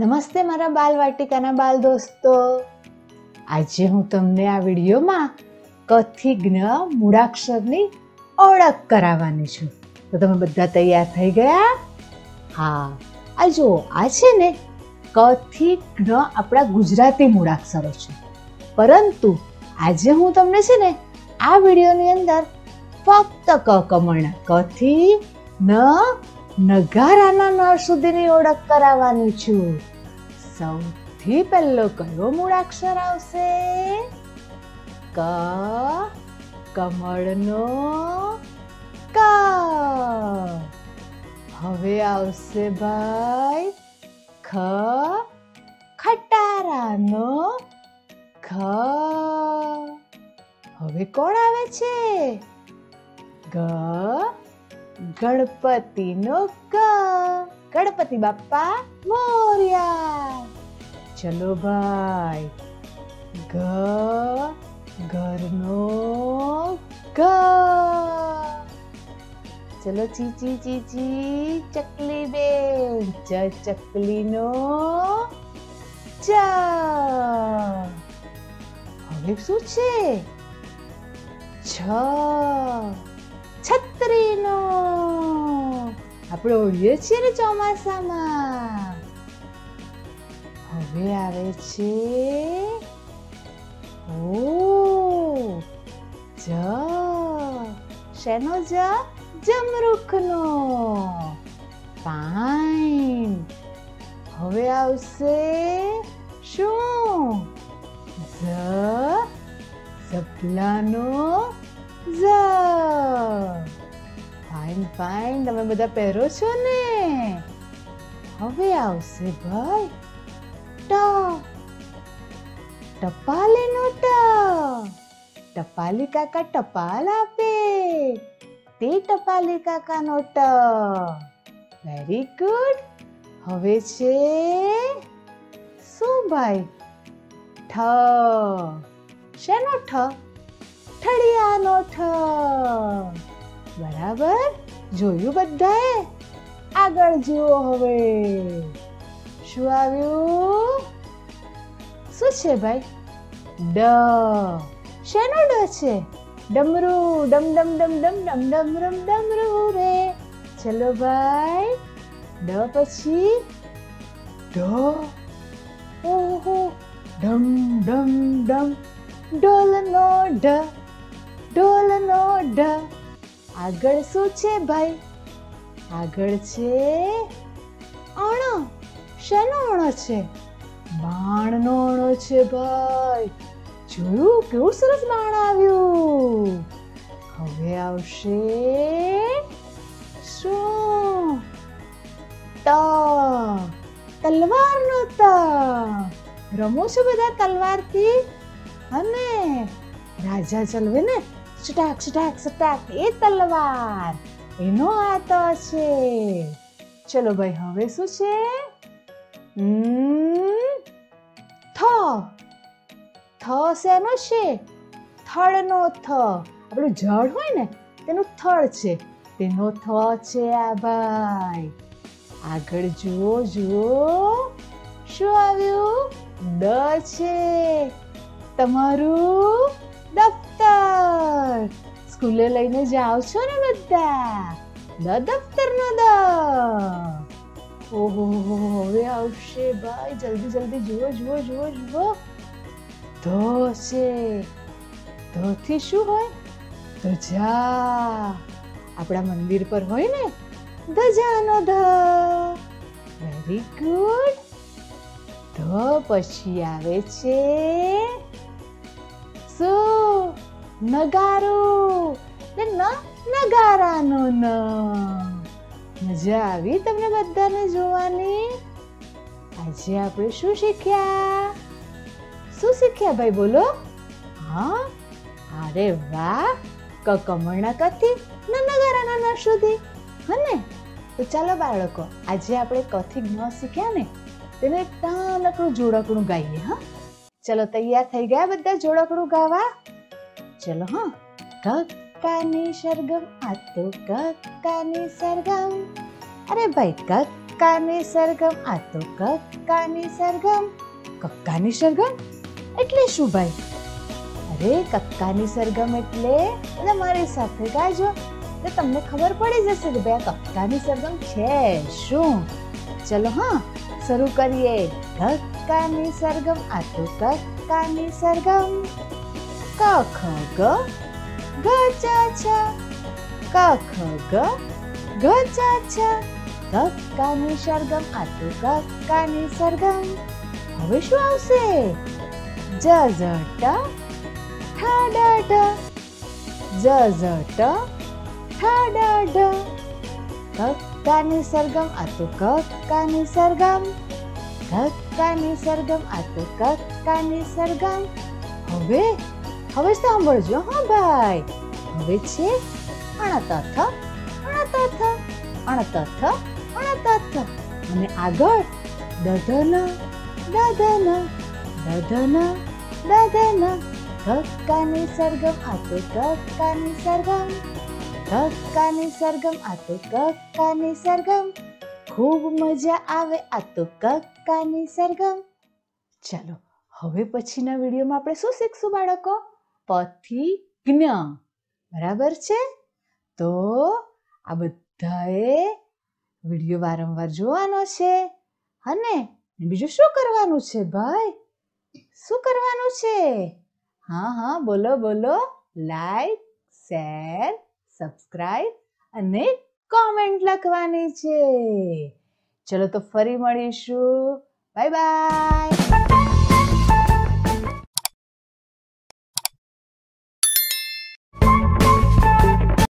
નમસ્તે મારા બાલ વાટિકાના બાલ દોસ્તો. આજે હું તમને આ વિડીયોમાં કથી જ્ઞ મૂળાક્ષરની ઓળખ કરાવવાની છું. તો તમે બધા તૈયાર થઈ ગયા? હા. આ જુઓ, આ છે ને કથી જ્ઞ આપણા ગુજરાતી મૂળાક્ષરો છે. પરંતુ આજે હું તમને છે ને આ વિડીયોની અંદર ફક્ત ક કમળના કથી ન નગારાના ન સુધીની ઓળખ કરાવવાની છું. સૌથી પહેલો કયો મૂળાક્ષર આવશે? ક, કમળનો ક. હવે આવશે ભાઈ, ખ, ખટારાનો ખ. હવે કોણ આવે છે? ગ, ગણપતિનો ગ ગણપતિ બાપ્પા મોર્યા. ચલો ભાઈ, ગ, ઘરનો ગ ચલો ચી ચી ચકલી બેન ચ ચકલીનો ચ હવે શું છે? છ. છત્રીનો. આપણે ઓળીએ છીએ ને ચોમાસામાં? હવે આવે છે ઓ જ, શેનો જ? જમરૂખનો. પાઈન હવે આવશે શું? ઝ સપલાનો ઝ ફાઇન તમે બધા પહેરો છો ને હવે આવશે ભાઈ ટ ટપાલીનો ટ ટપાલી કાકા ટપાલ આપે તે ટપાલી કાકાનો ટ વેરી ગુડ હવે છે શું ભાઈ ઠ શેનો ઠ ઠળિયાનો ઠ બરાબર જોયું બધાએ? આગળ જુઓ હવે. શું આવ્યું? શું છે ભાઈ? ડ. શેનો ડ છે? ડમરું, ડમ ડમ ડમ ડમ ડમ ડમ રમ ડમરું રે. ચલો ભાઈ, ડ પછી? ઢ ઓહો. ડમ ડમ ડમ ઢોલનો ઢ ઢોલનો ઢ આગળ શું છે ભાઈ? આગળ છે અણ. શેનો અણ છે? બાણનો અણો છે ભાઈ. જોયું? કેવું સરસ બાણ આવ્યું. હવે આવશે શું? ત. તલવારનો ત. રમો છો બધા તલવારથી? અને રાજા ચલવે ને? સટાક સટાક સટાક એ તલવાર એનો આ તો છે ચલો ભાઈ હવે શું છે થ થ શેનો છે થળનો થ આપણું જળ હોય ને તેનું થળ છે તેનો થ છે આ ભાઈ આગળ જુઓ જુઓ શું આવ્યું દ છે તમારું દફતર. સ્કૂલે લઈને જાઓ છો ને બધા? દ દફતરનો દ. ઓહો હવે આવશે ભાઈ. જલ્દી જલ્દી જુઓ જુઓ જુઓ જુઓ. ધો છે. ધોથી શું હોય? ધજા આપણા મંદિર પર હોય ને? ધજાનો ધ. વેરી ગુડ ધ પછી આવે છે શું નગારો ને ન નગારાનો ન મજા આવી તમને બધાને જોવાની આજે આપણે શું શીખ્યા શું શીખ્યા ભાઈ બોલો હા અરે વાહ ક કમળના કથી ન નગારાના ન સુધી હને તો ચાલો બાળકો આજે આપણે કથી ન શીખ્યા ને તેને નાનકડું જોડકણું ગાઈએ હા ચલો, તૈયાર થઈ ગયા બધા જોડકડું ગાવા? ચલો, હા. કક્કાની સરગમ, આ તો કક્કાની સરગમ. અરે ભાઈ કક કક્કાની સરગમ, આ તો કક્કાની સરગમ. કક્કાની સરગમ? એટલે શું ભાઈ? અરે, કક્કાની સરગમ એટલે? એટલે મારી સાથે ગાજો. તો તમને ખબર પડી જશે કે ભાઈ આ કક્કાની સરગમ છે શું? ચલો, હા, શરૂ કરીએ. કક્કાની સરગમ આ તો કક્કાની સરગમ ક ખ ગ ગ ચ છ ક ખ ગ ગ ચ છ કક્કાની સરગમ આ તો કક્કાની સરગમ હવે શું આવશે? જ જ ટ ઠ ડ, ઢ। જ જ, ટ ઠ ડ, ઢ। કક્કાની સરગમ આ તો કક્કાની સરગમ કક્કાની સરગમ આ તો કક્કાની સરગમ હવે હવે સાંભળજો, હા ભાઈ. હવે છે અણતથ અણતથ અણતથ અણતથ. અને આગળ, દધન દધન દધન દધન. ધક્કાની સરગમ આ તો ધક્કાની સરગમ ધક્કાની સરગમ આ તો ધક્કાની સરગમ ખૂબ મજા આવે આ તો કક્કાની સરગમ. ચાલો, હવે પછીના વિડીયોમાં આપણે શું શીખશું બાળકો? પથી જ્ઞ બરાબર છે? તો આ બધાએ વીડિયો વારંવાર જોવાનો છે. અને બીજું શું કરવાનું છે ભાઈ? શું કરવાનું છે? હા હા, બોલો બોલો. લાઈક શેર સબસ્ક્રાઈબ અને કોમેન્ટ લખવાની છે. ચલો તો ફરી મળીશું. Bye bye